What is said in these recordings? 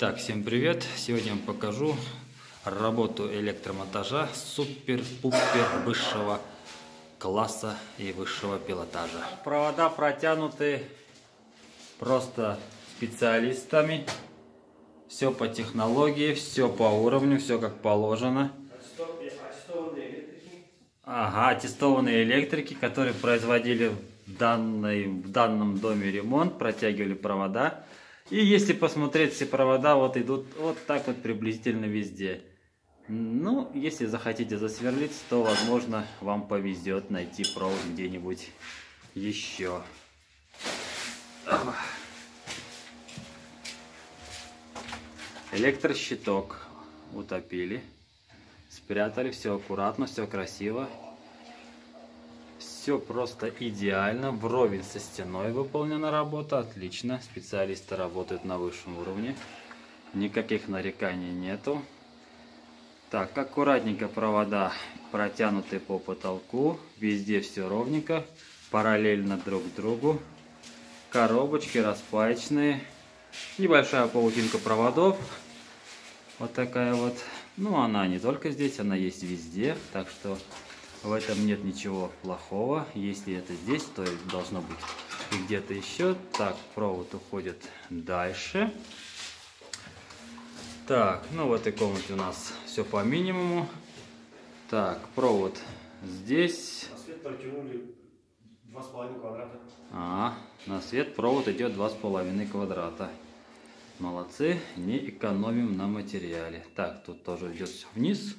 Так, всем привет! Сегодня я вам покажу работу электромонтажа супер-пупер высшего класса и высшего пилотажа. Провода протянуты просто специалистами. Все по технологии, все по уровню, все как положено. Ага, аттестованные электрики, которые производили в, данной, в данном доме ремонт, протягивали провода. И если посмотреть, все провода вот идут вот так вот приблизительно везде. Ну, если захотите засверлить, то, возможно, вам повезет найти провод где-нибудь еще. Электрощиток утопили. Спрятали, все аккуратно, все красиво. Все просто идеально, вровень со стеной выполнена работа, отлично. Специалисты работают на высшем уровне, никаких нареканий нету. Так, аккуратненько провода протянуты по потолку, везде все ровненько, параллельно друг другу. Коробочки распаечные, небольшая паутинка проводов, вот такая вот. Ну, она не только здесь, она есть везде, так что в этом нет ничего плохого. Если это здесь, то должно быть и где-то еще. Так, провод уходит дальше. Так, ну в этой комнате у нас все по минимуму. Так, провод здесь. На свет протянули 2,5 квадрата. А, на свет провод идет 2,5 квадрата. Молодцы, не экономим на материале. Так, тут тоже идет все вниз.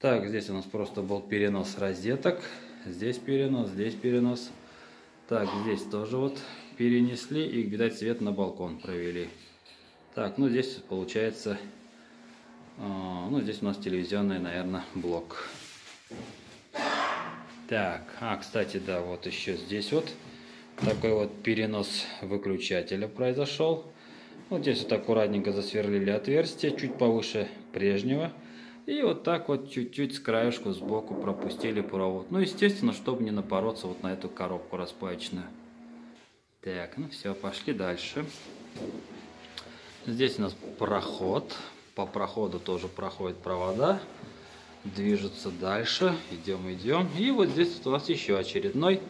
Так, здесь у нас просто был перенос розеток. Здесь перенос, здесь перенос. Так, здесь тоже вот перенесли и, видать, свет на балкон провели. Так, ну здесь получается, э, ну здесь у нас телевизионный, наверное, блок. Так, а, кстати, да, вот еще здесь вот такой вот перенос выключателя произошел. Вот здесь вот аккуратненько засверлили отверстие, чуть повыше прежнего. И вот так вот чуть-чуть с краешку сбоку пропустили провод. Ну, естественно, чтобы не напороться вот на эту коробку распаечную. Так, ну все, пошли дальше. Здесь у нас проход. По проходу тоже проходят провода. Движутся дальше. Идем, идем. И вот здесь у нас еще очередной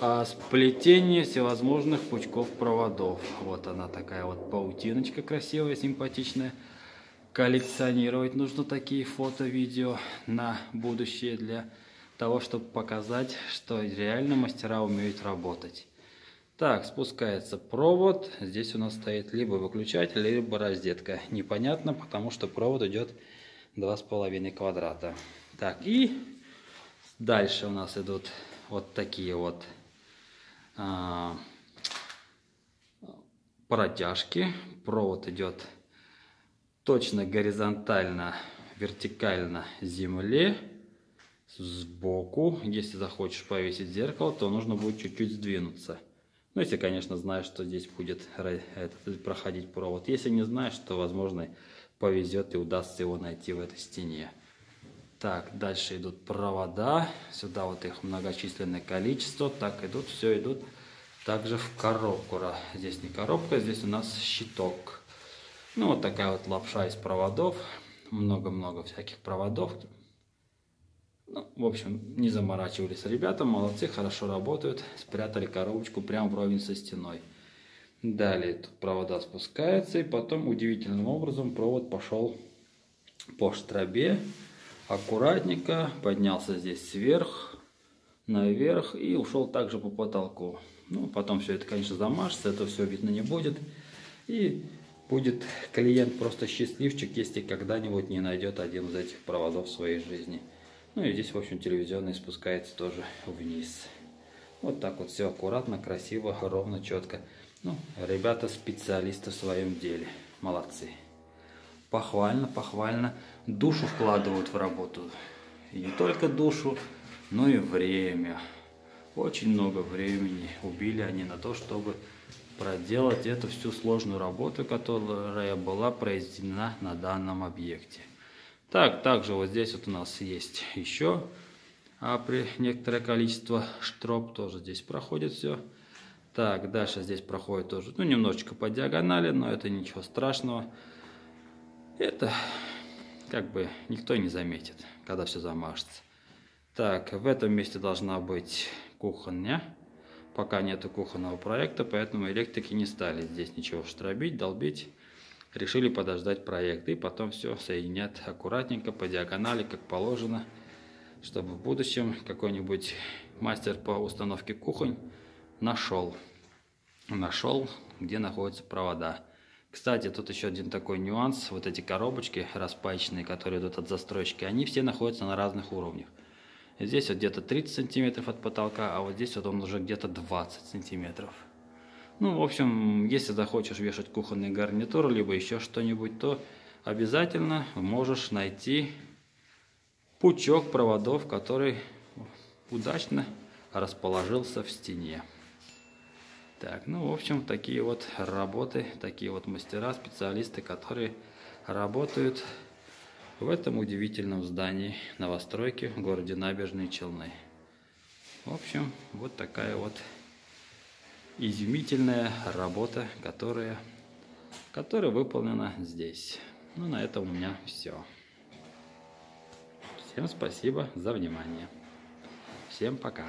а, сплетение всевозможных пучков проводов. Вот она такая вот паутиночка красивая, симпатичная коллекционировать нужно такие фото, видео на будущее для того, чтобы показать, что реально мастера умеют работать. Так, спускается провод. Здесь у нас стоит либо выключатель, либо розетка. Непонятно, потому что провод идет 2,5 квадрата. Так, и дальше у нас идут вот такие вот а, протяжки. Провод идет точно горизонтально, вертикально земле, сбоку. Если захочешь повесить зеркало, то нужно будет чуть-чуть сдвинуться. Ну, если, конечно, знаешь, что здесь будет проходить провод. Если не знаешь, то, возможно, повезет и удастся его найти в этой стене. Так, дальше идут провода. Сюда вот их многочисленное количество. Так идут, все идут также в коробку. Здесь не коробка, здесь у нас щиток. Ну, вот такая вот лапша из проводов. Много-много всяких проводов. Ну, в общем, не заморачивались ребята, молодцы, хорошо работают. Спрятали коробочку прямо вровень со стеной. Далее тут провода спускаются, и потом удивительным образом провод пошел по штробе. Аккуратненько поднялся здесь сверх, наверх и ушел также по потолку. Ну, потом все это, конечно, замажется, это все видно не будет. И будет клиент просто счастливчик, если когда-нибудь не найдет один из этих проводов в своей жизни. Ну и здесь, в общем, телевизионный спускается тоже вниз. Вот так вот все аккуратно, красиво, ровно, четко. Ну, ребята специалисты в своем деле. Молодцы. Похвально, похвально. Душу вкладывают в работу. И не только душу, но и время. Очень много времени убили они на то, чтобы проделать эту всю сложную работу, которая была произведена на данном объекте. Так, также вот здесь вот у нас есть еще а при некоторое количество штроп, тоже здесь проходит все. Так, дальше здесь проходит тоже, ну, немножечко по диагонали, но это ничего страшного. Это как бы никто не заметит, когда все замажется. Так, в этом месте должна быть кухоння. Пока нету кухонного проекта, поэтому электрики не стали здесь ничего штробить, долбить. Решили подождать проект и потом все соединять аккуратненько по диагонали, как положено, чтобы в будущем какой-нибудь мастер по установке кухонь нашел. Нашел, где находятся провода. Кстати, тут еще один такой нюанс. Вот эти коробочки распаечные, которые идут от застройщики, они все находятся на разных уровнях. Здесь вот где-то 30 сантиметров от потолка, а вот здесь вот он уже где-то 20 сантиметров. Ну, в общем, если захочешь вешать кухонный гарнитур, либо еще что-нибудь, то обязательно можешь найти пучок проводов, который удачно расположился в стене. Так, ну, в общем, такие вот работы, такие вот мастера, специалисты, которые работают в этом удивительном здании новостройки в городе Набережные Челны. В общем, вот такая вот изумительная работа, которая, которая выполнена здесь. Ну, на этом у меня все. Всем спасибо за внимание. Всем пока.